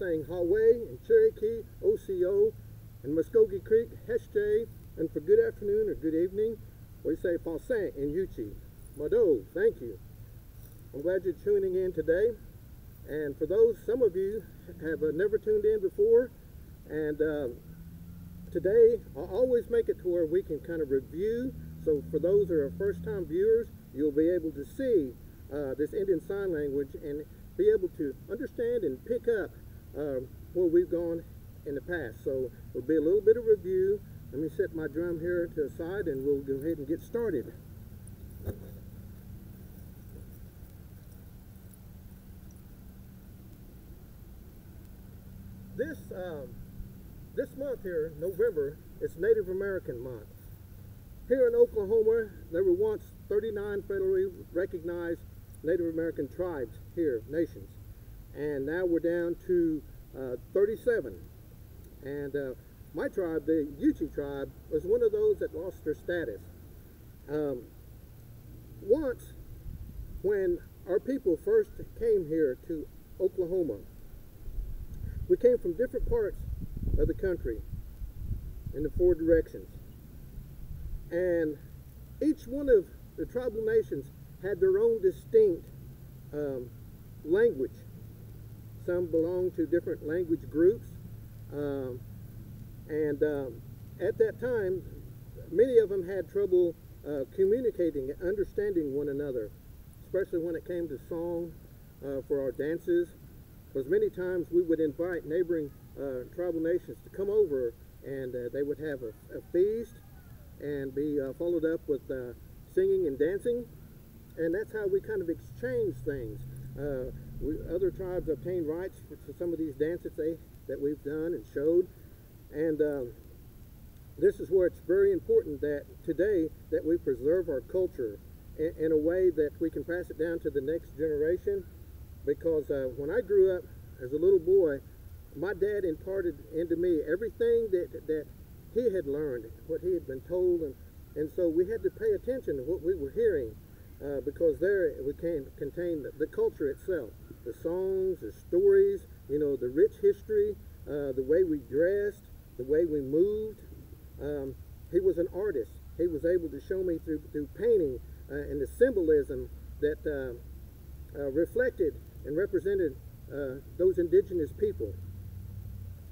saying Hawe and Cherokee, OCO, and Muskogee Creek, Heshte, and for good afternoon or good evening, we say Pausant and Yuchi. Mado, thank you. I'm glad you're tuning in today. And for those, some of you have uh, never tuned in before, and um, today I always make it to where we can kind of review. So for those that are first-time viewers, you'll be able to see uh, this Indian Sign Language and be able to understand and pick up uh, where we've gone in the past. So it'll be a little bit of review. Let me set my drum here to the side and we'll go ahead and get started. This um, this month here, November, it's Native American month. Here in Oklahoma, there were once 39 federally recognized Native American tribes here, nations. And now we're down to uh, 37. And uh, my tribe, the Yuchi tribe, was one of those that lost their status. Um, once, when our people first came here to Oklahoma, we came from different parts of the country in the four directions. And each one of the tribal nations had their own distinct um, language. Some belonged to different language groups. Um, and um, at that time, many of them had trouble uh, communicating and understanding one another, especially when it came to song uh, for our dances. Because many times we would invite neighboring uh, tribal nations to come over and uh, they would have a, a feast and be uh, followed up with uh, singing and dancing. And that's how we kind of exchange things. Other tribes obtained rights for, some of these dances they, that we've done and showed. And um, this is where it's very important that today that we preserve our culture in, in, a way that we can pass it down to the next generation. Because uh, when I grew up as a little boy, my dad imparted into me everything that, that he had learned, what he had been told, and, and so we had to pay attention to what we were hearing uh, because there we can contain the, the, culture itself, the songs, the stories, you know, the rich history, uh, the way we dressed, the way we moved. Um, he was an artist. He was able to show me through, through painting uh, and the symbolism that uh, uh, reflected and represented uh, those indigenous people.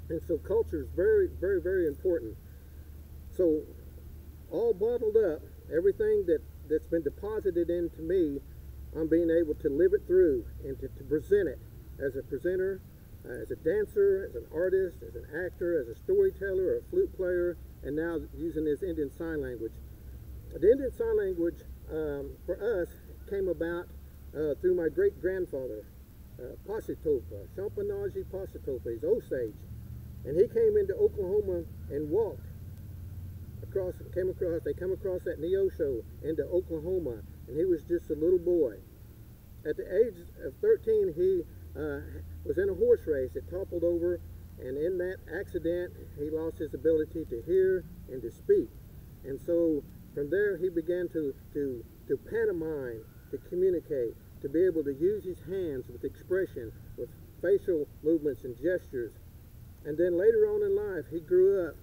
And so culture is very, very, very important. So all bottled up, everything that, that's been deposited into me, I'm being able to live it through and to, to present it as a presenter, uh, as a dancer, as an artist, as an actor, as a storyteller, or a flute player, and now using this Indian Sign Language. The Indian Sign Language um, for us came about uh, through my great-grandfather, uh, Pahsetopah, Champanaji Pahsetopah, he's Osage. And he came into Oklahoma and walked across, came across, they come across that Neosho into Oklahoma, and he was just a little boy. At the age of 13, he uh, was in a horse race. It toppled over, and in that accident, he lost his ability to hear and to speak. And so from there, he began to, to, to pantomime, to communicate, to be able to use his hands with expression, with facial movements and gestures, and then later on in life, he grew up.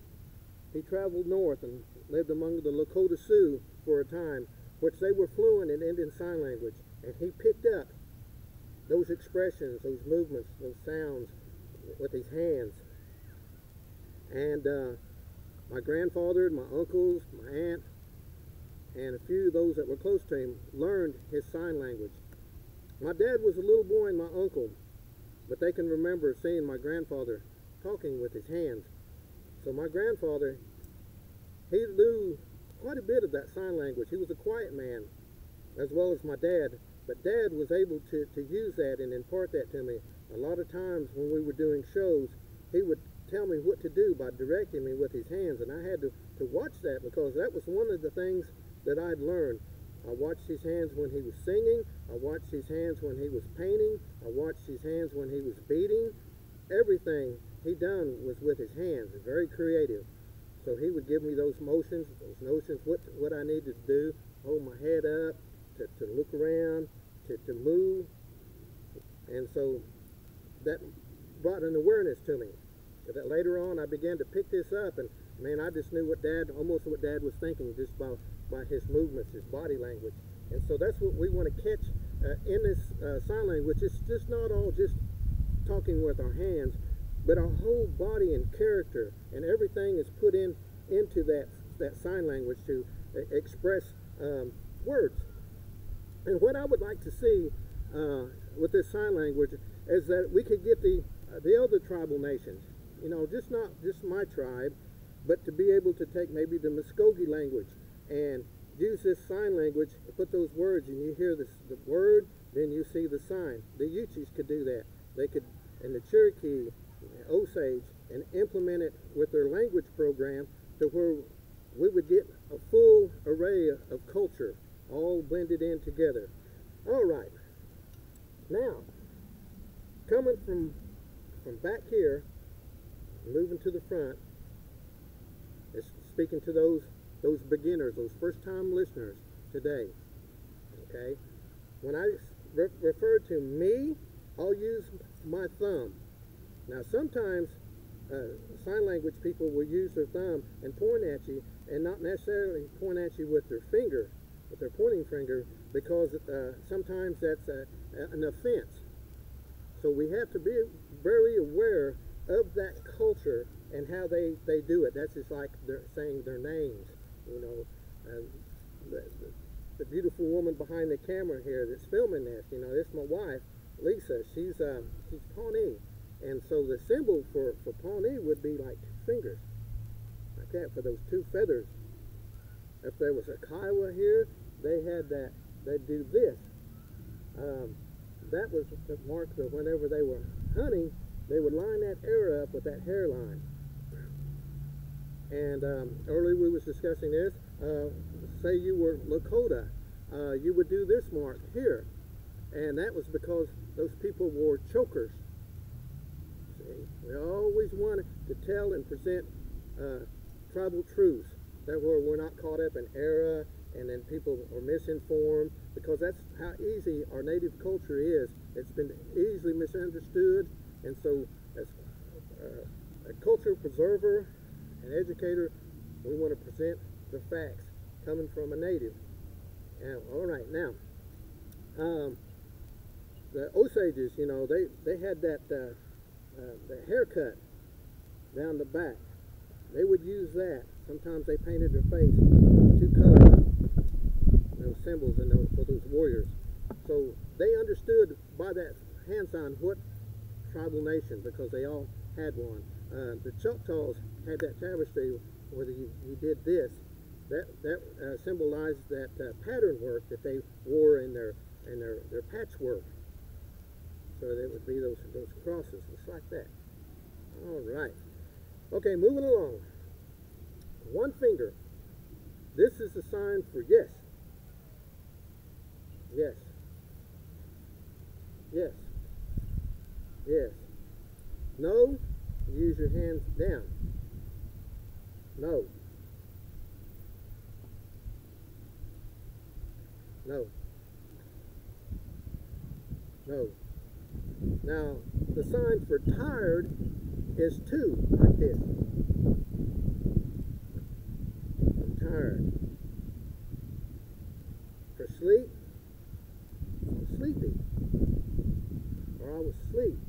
He traveled north and lived among the Lakota Sioux for a time, which they were fluent in Indian Sign Language. And he picked up those expressions, those movements, those sounds with his hands. And uh, my grandfather, my uncles, my aunt, and a few of those that were close to him learned his sign language. My dad was a little boy and my uncle, but they can remember seeing my grandfather talking with his hands. So my grandfather, he knew quite a bit of that sign language. He was a quiet man, as well as my dad. But dad was able to, to use that and impart that to me. A lot of times when we were doing shows, he would tell me what to do by directing me with his hands. And I had to, to watch that because that was one of the things that I'd learned. I watched his hands when he was singing. I watched his hands when he was painting. I watched his hands when he was beating. Everything he done was with his hands, very creative. So he would give me those motions, those notions, what what I needed to do, hold my head up, to, to look around, to, to move. And so that brought an awareness to me. That later on I began to pick this up and man, I just knew what dad, almost what dad was thinking just by, by his movements, his body language. And so that's what we want to catch uh, in this uh, sign language. It's just not all just talking with our hands, but our whole body and character and everything is put in into that that sign language to express um, words. And what I would like to see uh, with this sign language is that we could get the uh, the other tribal nations, you know, just not just my tribe, but to be able to take maybe the Muskogee language and use this sign language, to put those words, and you hear this, the word, then you see the sign. The Uchis could do that. They could, and the Cherokee, Osage, and implement it with their language program to where we would get a full array of culture all blended in together. All right. Now, coming from from back here, moving to the front, is speaking to those those beginners, those first time listeners today. Okay? When I re- refer to me, I'll use my thumb. Now, sometimes uh, sign language people will use their thumb and point at you and not necessarily point at you with their finger, with their pointing finger, because uh, sometimes that's a, an offense. So we have to be very aware of that culture and how they, they do it. That's just like they're saying their names, you know. And the, the, the beautiful woman behind the camera here that's filming this, you know, this is my wife, Lisa. She's um, she's Pawnee, and so the symbol for for Pawnee would be like fingers, like that for those two feathers. If there was a Kiowa here, they had that. They'd do this. Um, that was the mark that whenever they were hunting, they would line that arrow up with that hairline. And um, earlier we was discussing this. Uh, say you were Lakota, uh, you would do this mark here, and that was because those people wore chokers. We always wanted to tell and present uh, tribal truths. That way we're not caught up in error and then people are misinformed because that's how easy our native culture is. It's been easily misunderstood, and so as uh, a culture preserver an educator, we want to present the facts coming from a native. All right, now, um, the Osages, you know, they, they had that uh, uh, the haircut down the back. They would use that. Sometimes they painted their face two colors, those symbols and those, for those warriors. So they understood by that hand sign what tribal nation because they all had one. Uh, the Choctaws had that tapestry where you, you did this. That that uh, symbolized that uh, pattern work that they wore in their in their, their patchwork. So that would be those those crosses, just like that. All right. Okay, moving along. One finger. This is the sign for yes. Yes. Yes. Yes. No, use your hands down. No. No. No. Now, the sign for tired is two, like this. I'm tired. For sleep, I'm sleepy. Or I was asleep.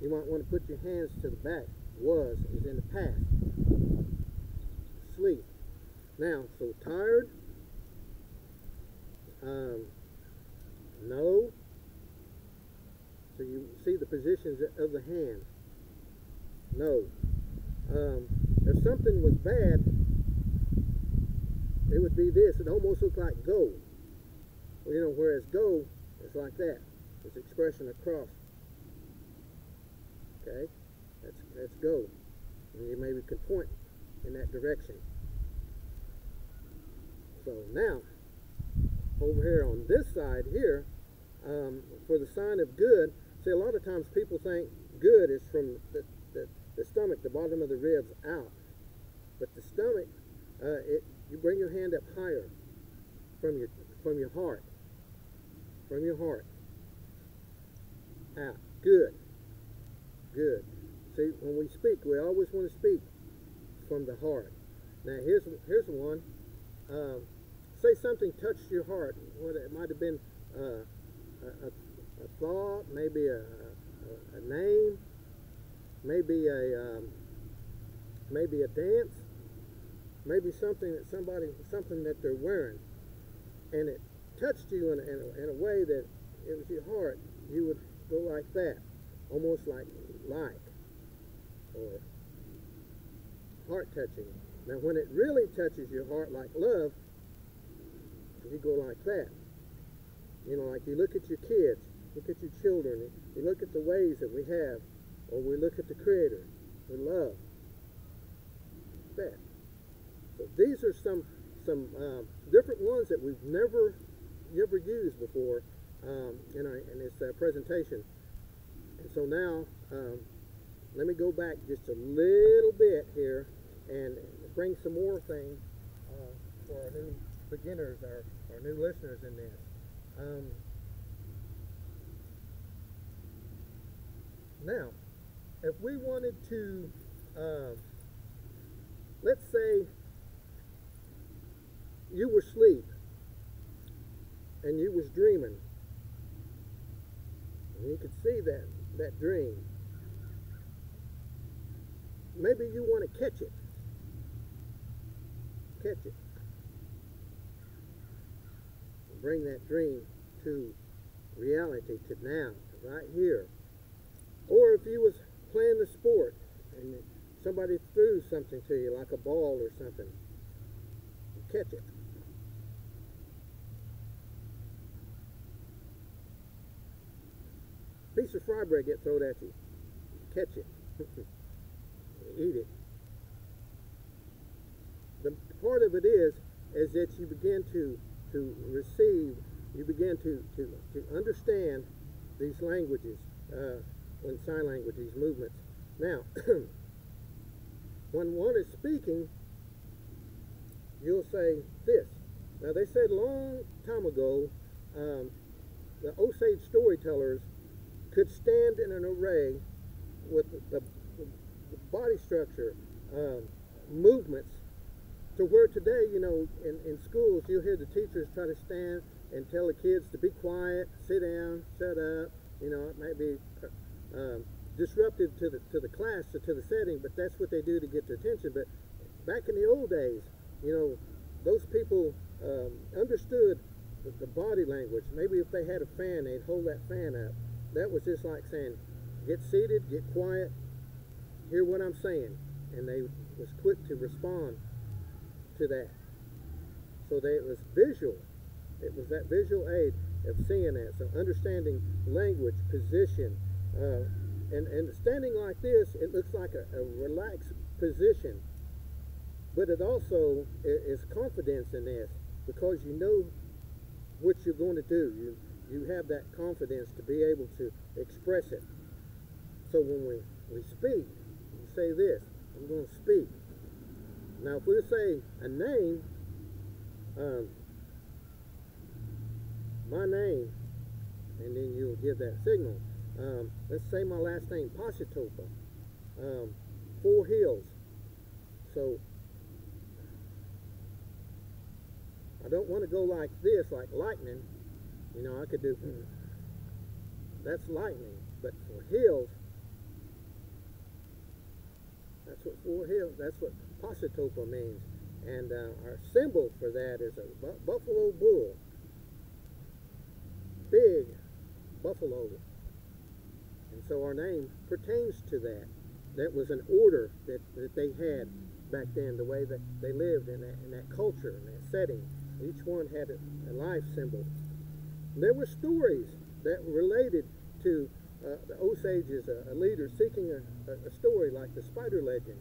You might want to put your hands to the back. Was is in the past. Sleep. Now, so tired. Um, no. So you see the positions of the hands. No. Um, if something was bad, it would be this. It almost looked like go. Well, you know, whereas go is like that. It's expression across. Okay? Let's, let's go. And you maybe could point in that direction. So now, over here on this side here, um, for the sign of good, see a lot of times people think good is from the, the, the stomach, the bottom of the ribs out. But the stomach, uh, it, you bring your hand up higher from your from your heart. From your heart. Out. Good. Good. See, when we speak, we always want to speak from the heart. Now, here's here's one. Um, say something touched your heart. What it might have been uh, a, a, a, thought, maybe a, a, a name, maybe a um, maybe a dance, maybe something that somebody something that they're wearing, and it touched you in in a, in a way that it was your heart. You would go like that, almost like like or heart touching. Now, when it really touches your heart like love, you go like that. You know, like you look at your kids, look at your children, you look at the ways that we have, or we look at the Creator, we love. That. So these are some some um, different ones that we've never never used before um, in, our, in this uh, presentation. And so now, um, let me go back just a little bit here and bring some more things uh, for our new beginners, our, our new listeners in this. Now, if we wanted to, uh, let's say you were asleep and you was dreaming, and you could see that, that dream. Maybe you want to catch it. Catch it bring that dream to reality, to now, right here. Or if you was playing the sport and somebody threw something to you, like a ball or something, catch it. Piece of fry bread get thrown at you. Catch it. Eat it. The part of it is, is that you begin to to receive, you begin to, to, to understand these languages, uh, when sign language, these movements. Now, when one is speaking, you'll say this. Now, they said a long time ago, um, the Osage storytellers could stand in an array with the, the, the body structure, um, movements to where today, you know, in, in schools, you'll hear the teachers try to stand and tell the kids to be quiet, sit down, shut up. You know, it might be um, disruptive to the to the class or to the setting, but that's what they do to get their attention. But back in the old days, you know, those people um, understood the, the body language. Maybe if they had a fan, they'd hold that fan up. That was just like saying, "Get seated, get quiet, hear what I'm saying," and they was quick to respond to that. So that it was visual. It was that visual aid of seeing that. So understanding language, position, uh, and, and standing like this, it looks like a, a relaxed position. But it also is confidence in this because you know what you're going to do. You, you have that confidence to be able to express it. So when we, we speak, we say this, I'm going to speak. Now, if we say a name, um, my name, and then you'll give that signal. Um, let's say my last name, Pahsetopah, um, Four Hills. So I don't want to go like this, like lightning. You know, I could do, that's lightning. But for hills, that's what four hills, that's what Pahsetopah means. And uh, our symbol for that is a bu buffalo bull. Big buffalo. And so our name pertains to that. That was an order that, that they had back then, the way that they lived in that, in that culture, in that setting. Each one had a, a life symbol. And there were stories that related to uh, the Osages, a, a leader seeking a, a, story like the spider legend.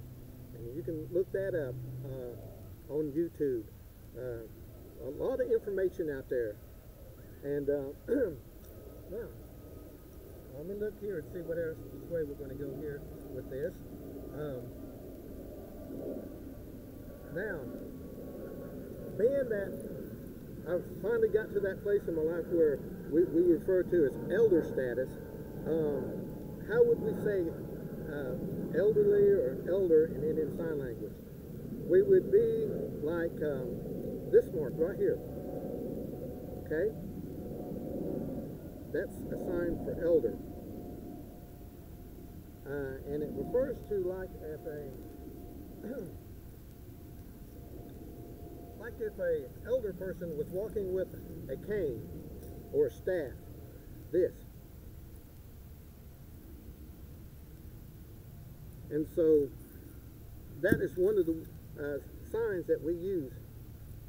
And you can look that up uh, on YouTube. Uh, a lot of information out there. And uh, now, let me look here and see what else, which way we're going to go here with this. Um, Now, being that I've finally got to that place in my life where we, we refer to as elder status, um, how would we say uh, elderly or elder in Indian Sign Language? We would be like um, this mark right here. Okay? That's a sign for elder. Uh, and it refers to like if a like if a elder person was walking with a cane or a staff, this. And so that is one of the uh, signs that we use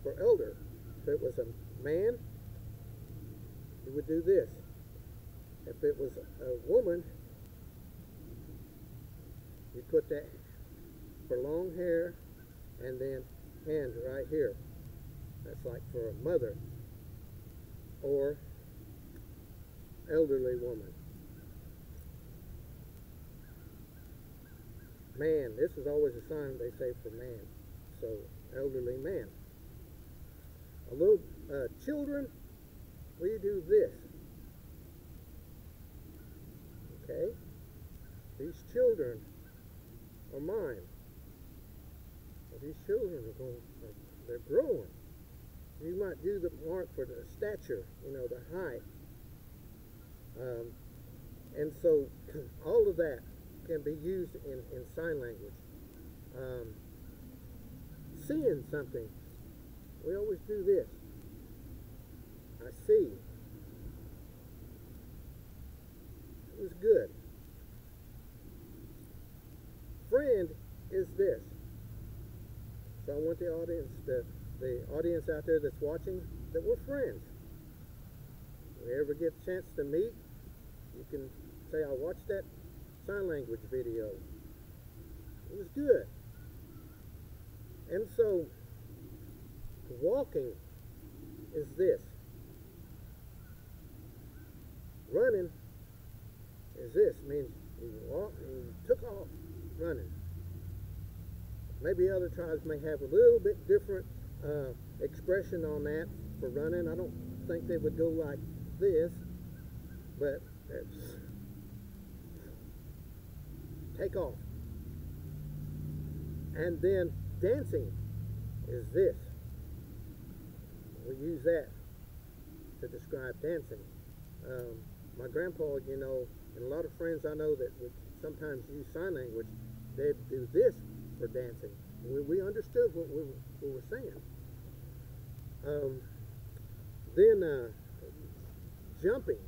for elder. If it was a man, he would do this. If it was a woman, you put that for long hair and then hand right here. That's like for a mother or elderly woman. Man, this is always a sign they say for man. So, elderly man. A little uh, children, we do this. Okay? These children are mine. Well, these children are going, they're growing. You might do the mark for the stature, you know, the height. Um, and so all of that can be used in, in sign language. Um, seeing something, we always do this. I see. It was good. Friend is this. So I want the audience, the, the audience out there that's watching, that we're friends. If we ever get a chance to meet, you can say, I watched that sign language video. It was good. And so, walking is this. Running is this. means you walk and you took off running. Maybe other tribes may have a little bit different uh, expression on that for running. I don't think they would go like this, but it's take off. And then dancing is this. We use that to describe dancing. Um, my grandpa, you know, and a lot of friends I know that would sometimes use sign language, they'd do this for dancing. We, we understood what we, we were saying. Um, then uh, jumping,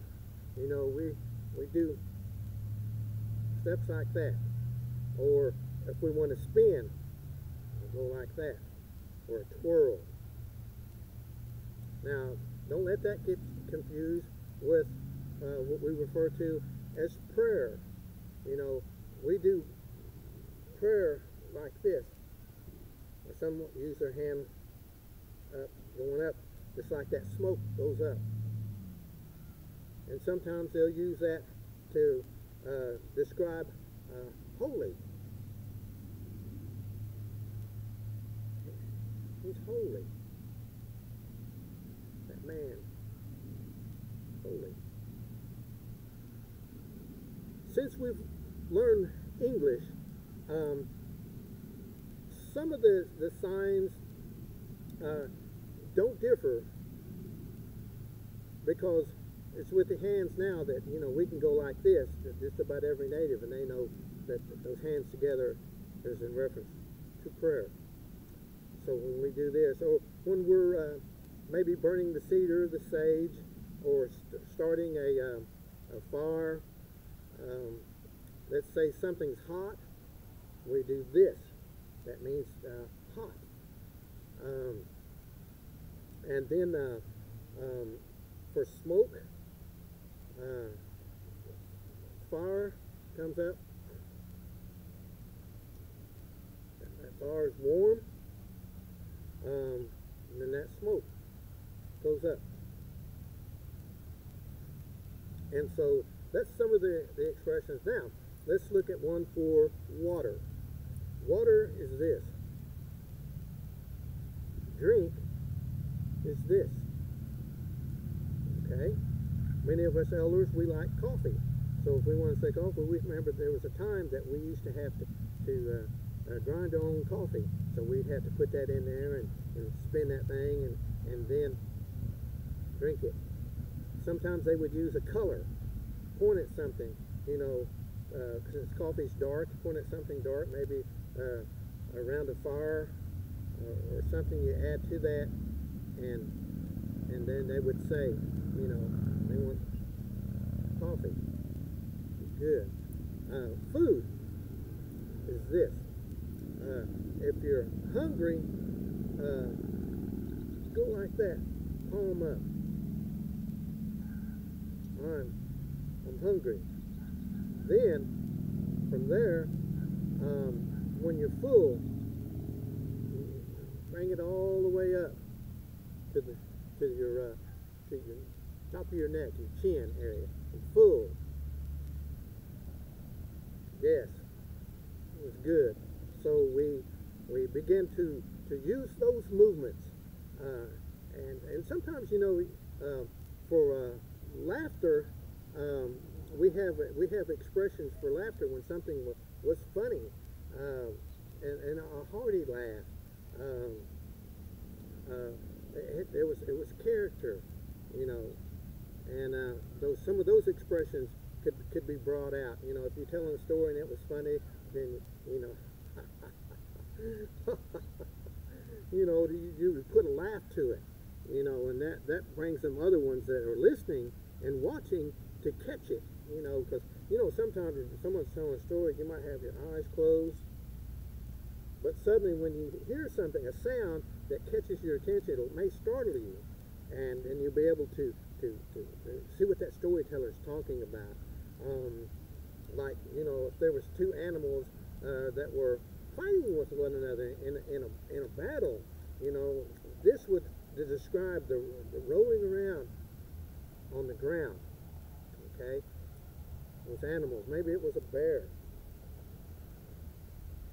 you know, we we do steps like that. Or if we want to spin, we'll go like that. Or a twirl. Now, don't let that get confused with uh, what we refer to as prayer. You know, we do prayer like this. Some use their hand up, going up, just like that smoke goes up. And sometimes they'll use that to uh, describe uh, holy. He's holy. That man. Holy. Since we've learned English, some of the, the signs uh, don't differ because it's with the hands now that you know we can go like this to just about every native and they know that those hands together is in reference to prayer. So when we do this or when we're uh, maybe burning the cedar the sage or st starting a, uh, a fire um, let's say something's hot we do this that means uh, hot. Um, and then uh, um, for smoke, uh, fire comes up. That fire is warm. Um, and then that smoke goes up. And so that's some of the, the expressions. Now, let's look at one for water. Water is this. Drink is this. Okay? Many of us elders, we like coffee. So if we want to say coffee, we remember there was a time that we used to have to, to uh, uh, grind our own coffee. So we'd have to put that in there and, and spin that thing and, and then drink it. Sometimes they would use a color, point at something, you know, uh, since coffee's dark, point at something dark, maybe uh, around a fire or, or something you add to that, and and then they would say, you know, they want coffee. Good. Uh, food is this. Uh, if you're hungry, uh, go like that, palm up. I'm, I'm hungry. Then, from there, um, when you're full, bring it all the way up to the to your uh, to your top of your neck, your chin area, full. Yes, it was good. So we we begin to to use those movements, uh, and and sometimes you know uh, for uh, laughter. Um, we have we have expressions for laughter when something was, was funny, um, and, and a hearty laugh. Um, uh, it, it, was it was character, you know, and uh, those some of those expressions could could be brought out. You know, if you're telling a story and it was funny, then you know, you know, you, you put a laugh to it, you know, and that that brings some other ones that are listening and watching to catch it, you know, because you know sometimes if someone's telling a story, you might have your eyes closed, but suddenly when you hear something, a sound that catches your attention, it may startle you, and and you'll be able to to, to, see what that storyteller is talking about. Um, like you know, if there was two animals uh, that were fighting with one another in a, in a in a battle, you know, this would describe the, the rolling around on the ground. Okay, those animals. Maybe it was a bear.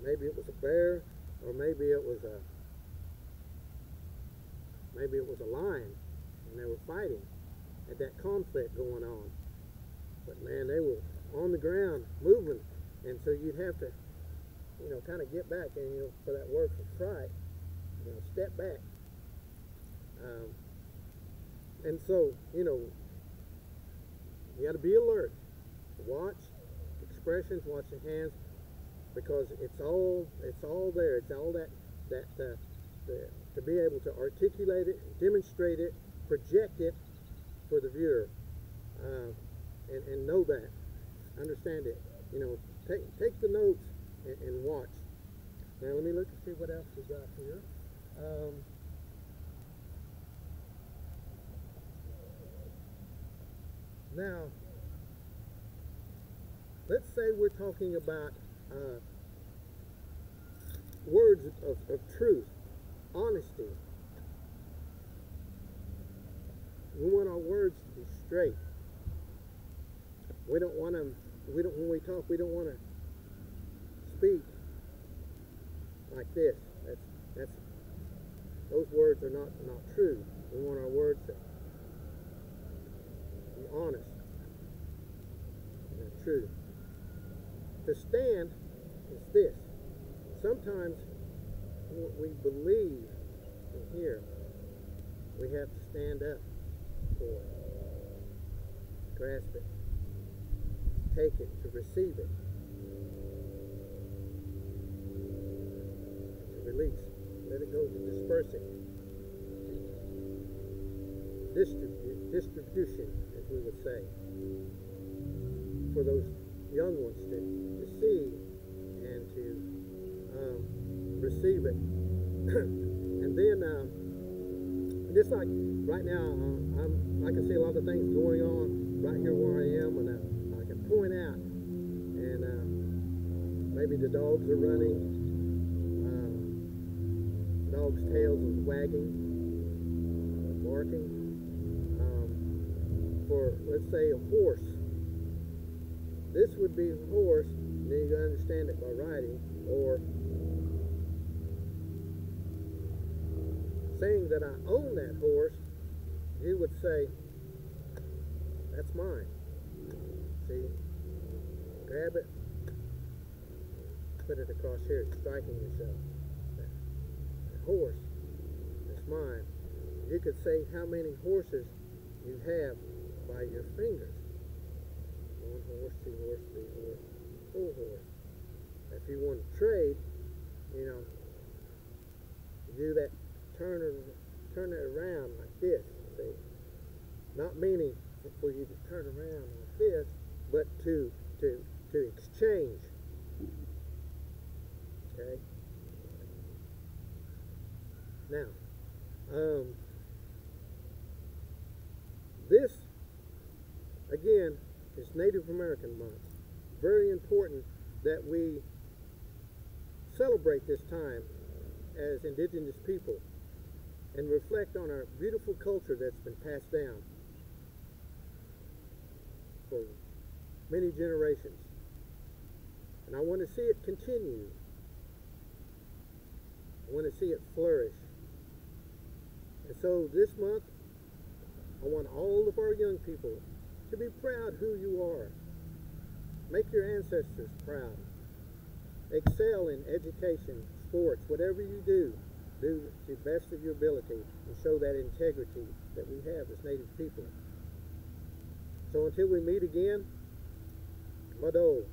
Maybe it was a bear, or maybe it was a maybe it was a lion, and they were fighting. Had that conflict going on. But man, they were on the ground, moving, and so you'd have to, you know, kind of get back, and you know, for that word for fright, you know, step back. Um, and so, you know, you got to be alert. Watch expressions, watch the hands, because it's all it's all there. It's all that that uh, the, to be able to articulate it, demonstrate it, project it for the viewer, uh, and, and know that, understand it. You know, take take the notes and, and watch. Now let me look and see what else we got here. Um, now, let's say we're talking about uh, words of, of truth, honesty. We want our words to be straight. We don't want them. We don't. When we talk, we don't want to speak like this. That's that's. Those words are not not true. We want our words to be honest and true. To stand is this. Sometimes what we believe in here, we have to stand up for it, grasp it, take it, to receive it, to release, let it go, to disperse it, distribute, distribution, as we would say, for those young ones to, to see and to um, receive it. and then, um, just like right now, uh, I'm, I can see a lot of things going on right here where I am, and I, I can point out, and uh, maybe the dogs are running, uh, dog's tails is wagging, barking. Um, for let's say a horse this would be horse, and then you can understand it by writing, or saying that I own that horse, you would say, That's mine. See? Grab it. Put it across here. Striking yourself. That horse. That's mine. You could say how many horses you have by your fingers. One horse, two horse, three horse, four horse. If you want to trade, you know, you do that turn it, turn it around like this. See, not meaning for you to turn around like this, but to to to exchange. Okay. Now, um, this again is Native American Month. Very important that we celebrate this time as indigenous people and reflect on our beautiful culture that's been passed down for many generations. And I want to see it continue. I want to see it flourish. And so this month, I want all of our young people to be proud who you are. Make your ancestors proud. Excel in education, sports, whatever you do, do the best of your ability and show that integrity that we have as Native people. So until we meet again, Mado.